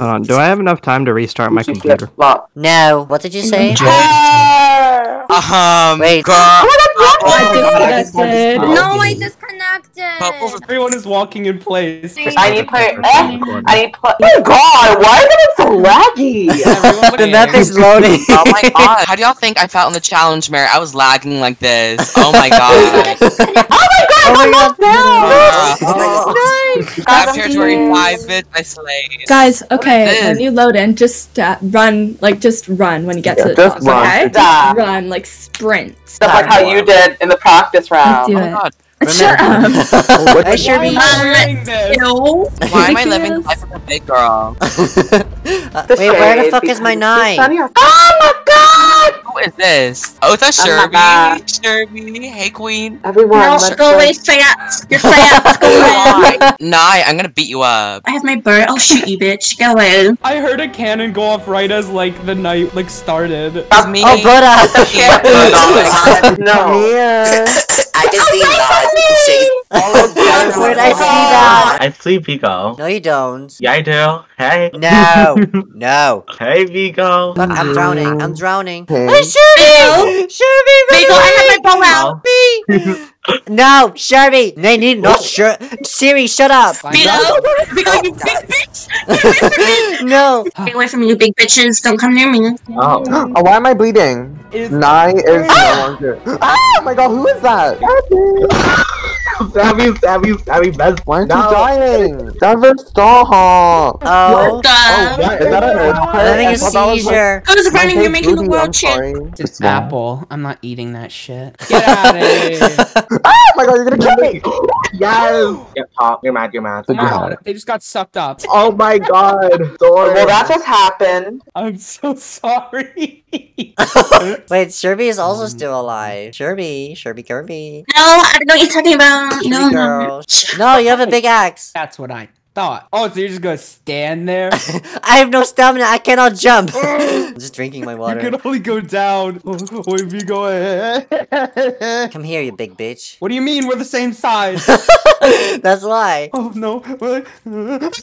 Hold on, do I have enough time to restart my computer? Flop. No. What did you say? Um, Wait. girl. I disconnected. No, I disconnected. Bubbles- Everyone is walking in place. I need play. Eh, I need play. Oh my god, why is it so laggy? The map is loading. Oh my god. How do y'all think I felt in the challenge mirror? I was lagging like this. Oh my god. Oh my god. Uh, Grab territory five bits, I slayed. Guys, okay, when you load in, just uh, run, like, just run when you get Yeah, to the just top, okay? Stop. Just run, like, sprint. Stuff like how you did in the practice round. Do Oh my it. god. Shut up. I sure Why be. am wearing this? Why am I living Ridiculous. life of a big girl? Uh, The Wait, where the fuck is my because nine? it's sunny out- Oh my god! Who is this? Oh, it's a Oh my Sherby. Sherby. Hey, queen. Everyone, No, let's go away, fat. You're fat. Go away. Oh Nye, I'm gonna beat you up. I have my bird. I'll shoot you, bitch. Go away. I heard a cannon go off right as, like, the night, like, started. It's oh, me. Oh, Buddha. Yeah, No. Here. I can see that. Where'd I see that? I see Vigo. No, you don't. Yeah, I do. Hey. No. No. Hey, Vigo. Fuck, I'm drowning. I'm drowning. Hey. Hey, Sherby! Sherby, run Bagel, I have my bow out. Me! No, Sherby! They need not Sher- Siri, shut up! Bagel, Bagel, you big bitch. no! Get away from you big bitches. Don't come near me. Oh. Oh, why am I bleeding? Nine is no longer. Oh my god, who is that? Stabby, stabby, stabby, best. Why aren't no. you dying? Never stop. Oh, Oh, God. what? Is that a I'm having a seizure. I was running. You're making the world shit. It's apple. I'm not eating that shit. Get out of here. Oh my god, you're gonna kill me! Yes. Get popped. You're mad. You're mad. Think you. They just got sucked up. Oh my god. Sorry. Well, that just happened. I'm so sorry. Wait, Sherby is also mm. still alive. Sherby, Sherby Kirby. No, I don't know what you're talking about. Sherby No, no. No, you have a big axe. That's what I thought. Oh, so you're just gonna stand there? I have no stamina. I cannot jump. Oh. I'm just drinking my water. You can only go down. Oh, if you go ahead. Come here, you big bitch. What do you mean we're the same size? That's why. Oh no.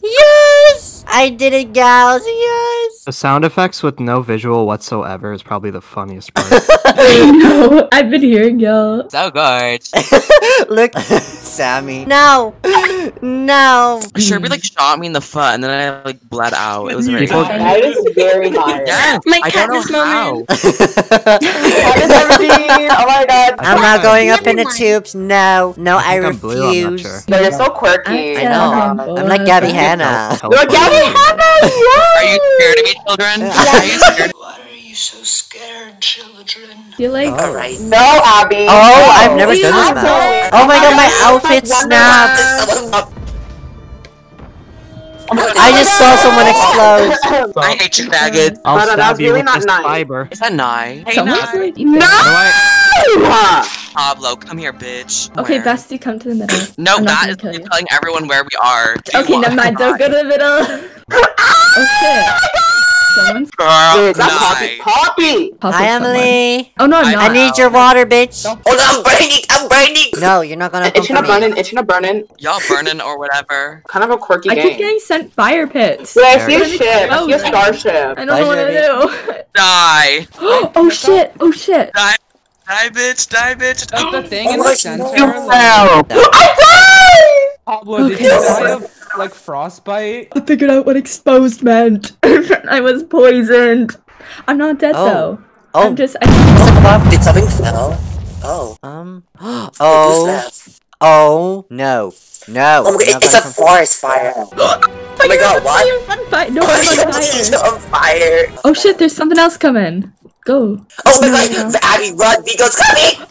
Yes! I did it, gals. Yes! The sound effects with no visual whatsoever is probably the funniest part. no, I've been hearing y'all. So good. Look, Sammy. No! No! Sherby like shot me in the foot and then I like bled out. It was very People- bad. That is very hard. Yes, My I don't know Katniss how. moment. That is 17. Oh my god. I'm not going up in the tubes. No. No, I, I'm blue, refuse. sure. No, you're so quirky. I know. I'm like Gabby Hanna. Help- You're Gabby Hanna! Yes! Are you scared of me, children? Are you scared? What are you so scared, children? You like? Oh. Alright. No, Abby. Oh, no. I've never done this Stop Oh my god, my outfit my snapped. I just saw someone explode. I hate you, mm-hmm. faggot. I'll But uh, that's stab you really with this nice. fiber. Is that Nye? Hey, Someone's Nye. like, No! Pablo, come here, bitch. Okay, Where? Basti, come to the middle. No, I'm not is kill me you. telling everyone where we are. Do Okay, never mind. Don't go to the middle. oh shit. Someone's Girl, Dude, that's Poppy. Nye. Poppy! popping Hi, someone. Emily. Oh no, I'm I- not. I need your water, bitch. Oh no, I'm burning! I'm burning! No, you're not gonna come Itching for a me. burning, itching a burning. Y'all burning or whatever. Kind of a quirky I game. keep getting sent fire pits. Wait, I see a ship. I see a starship. I don't know what to do. Die. oh shit! Oh shit! Die. Die, bitch. Die, bitch. That's the thing Oh in the oh center. God. like- I Pablo, did you die of like frostbite? I figured out what exposed meant. I was poisoned. I'm not dead Oh. though. Oh, I'm just. I, oh, Did something fell? Oh. um, Who's oh, oh, no, no. Oh my god, it's a forest fire. oh my god, what? I'm on fire. No, I'm on He's fire. on fire. Oh shit! There's something else coming. Go. Oh my god, Abby, run! Vigo's coming!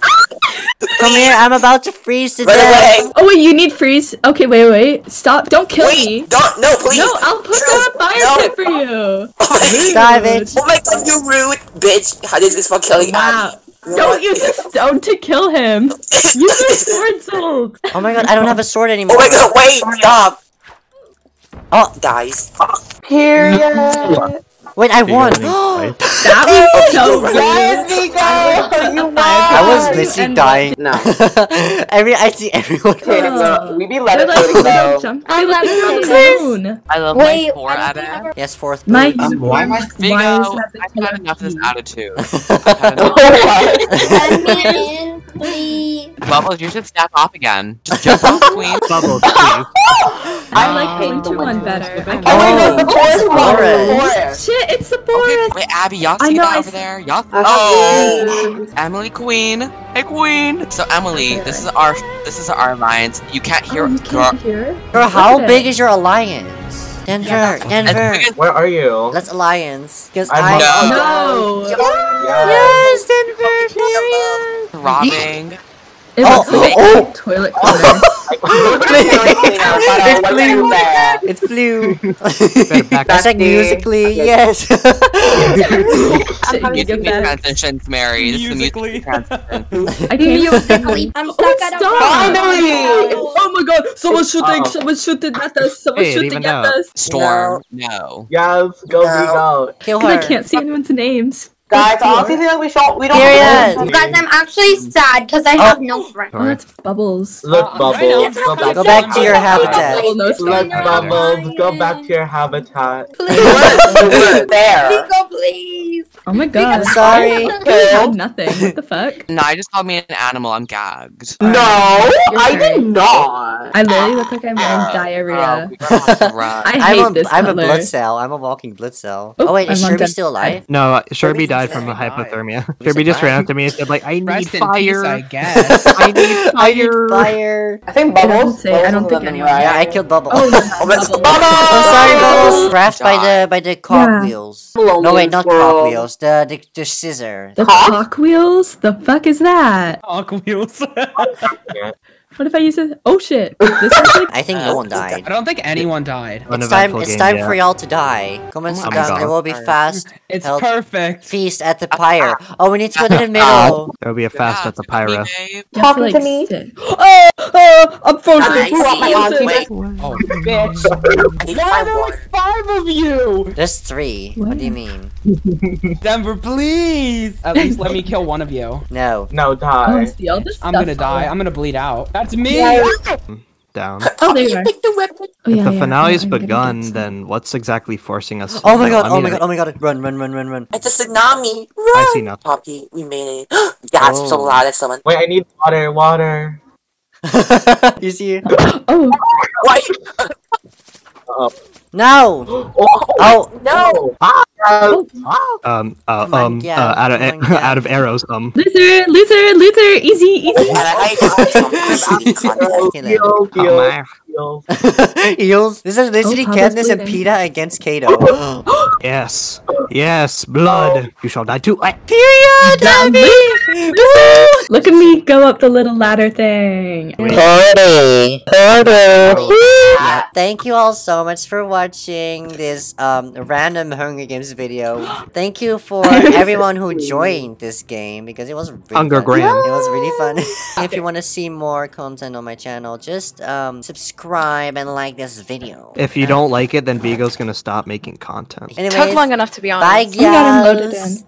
Come here, I'm about to freeze to Run death. away! Oh wait, you need freeze. Okay, wait, wait. Stop! Don't kill me. Wait, don't, no, please! No, I'll put down a fire No. pit for you. Oh my, Die, bitch. oh my god, you rude bitch! How does this for killing Wow. Abby? Don't use a stone to kill him. Use a sword sword. Oh my god, I don't have a sword anymore. Oh my god, wait, stop! Oh, Guys. Period. Wait, I won! That was so rude. Yes, You won! I was And literally then- dying. No. Every I see everyone. Okay, so we be They're like, levitating though. I they're love on this. the moon. I love Wait, my four I out of think Yes, fourth. My um, why am I- Vigo, Why is I've color had enough of this attitude. I've had enough. Admin, please. Bubbles, you should step off again. Just jump off, queen. Bubbles, please. I like the winter oh, one better. I Oh wait, Oh, no, the forest flower. forest. Forest. Shit, it's the Okay, wait, Abby, y'all see know, that I over see- there? Y'all. Oh, Emily Queen. Hey, Queen. So Emily, this is our this is our alliance. You can't oh, hear. Oh, you can't hear? Girl, how big is your alliance? Denver, As Denver. Where are you? Let's alliance. Cause I'm I. not- No. No. Yes, Denver, period. Throbbing. It Oh, looks like oh. a toilet cleaner. it flew. bad. It flew. That's like musically, Okay. yes. Shit, you Music get that. transitions, Mary. This Musically. music. I can't Musically, I'm oh, stuck Oh, at a stop. Finally! Oh my god, someone's shooting, Uh-oh. someone's shooting at us, someone's Hey, shooting at out. us. Storm. No. Yes, go Vigo. Kill Because her. I can't see anyone's names. Guys, honestly, feel like we should we don't Period. have Guys, I'm actually sad because I have oh. no friends. Oh, that's Bubbles. Look, Bubbles, go back, Go back to your habitat. Look. Bubbles, go back to your habitat. Please, We're there. Vigo, please. Oh my god. I'm sorry. I nothing. What the fuck? No, I just called me an animal. I'm gagged. No, You're I right. did not. I literally look like I'm wearing diarrhea. we're gonna have to run. I I'm hate a, this I'm a blood cell. I'm a walking blood cell. Oh, Oh, wait, is Sherby still alive? No, uh, Sherby died from dead. hypothermia. Who's Sherby just ran alive? up to me and said, like, I need Rest in fire. peace, I guess. I need I need fire. fire. I think It Bubbles. I don't think was anyone- Yeah, I killed Bubble. Oh, Oh, Bubbles! I'm sorry, Bubbles. Craft by the by the cogwheels. No, wait, not world. cogwheels. The uh, the, the scissor. The Huh? cock wheels? The fuck is that? Hawk wheels. What if I use it? Oh shit. This I think no one uh, died. I don't think anyone died. It's time. It's game, time yeah. for y'all to die. Oh Come and Oh sit down. There will be fast It's Help. perfect. feast at the pyre. Oh, we need to go to the middle. There'll be a fast at the pyro. you to, Talking like, to me. sit. Oh, oh, I'm frozen. I see I'm Oh, bitch. I need to Why are find there like five of you? There's three. What do you mean? Denver, please. At least let me kill one of you. No. No, Oh, die. see all this I'm gonna die. I'm gonna bleed out. That's me. Down. Oh, there you are. Pick the weapon. Oh, If the yeah, finale's I'm begun, then what's exactly forcing us to Oh my god. I Oh my god. Oh my god. Run, run, run, run, run. It's a tsunami. I see nothing. Poppy, we made it. That's so Oh. loud at someone. Wait, I need water, water. you see? Oh, Why? No. Oh, Oh. No. Um, uh, Oh my um, God, uh, out of oh out of arrows. Um, loser, loser, loser. Easy, easy. And I hate this content. Kill him. heal, oh heal, my. heal. Eels. This is literally Papa's Katniss and bleeding. Peeta against Cato. Yes, yes, blood. You shall die too. I- Period, Abby! Look at me go up the little ladder thing. Party! Party! Yeah, thank you all so much for watching this um random Hunger Games video. Thank you for everyone who joined this game because it was really Hunger fun. Gram. It was really fun. if you want to see more content on my channel, just um subscribe and like this video. If you don't like it, then Vigo's gonna stop making content. Anyways, Took long enough to be honest. bye my God, I'm loaded guys. in.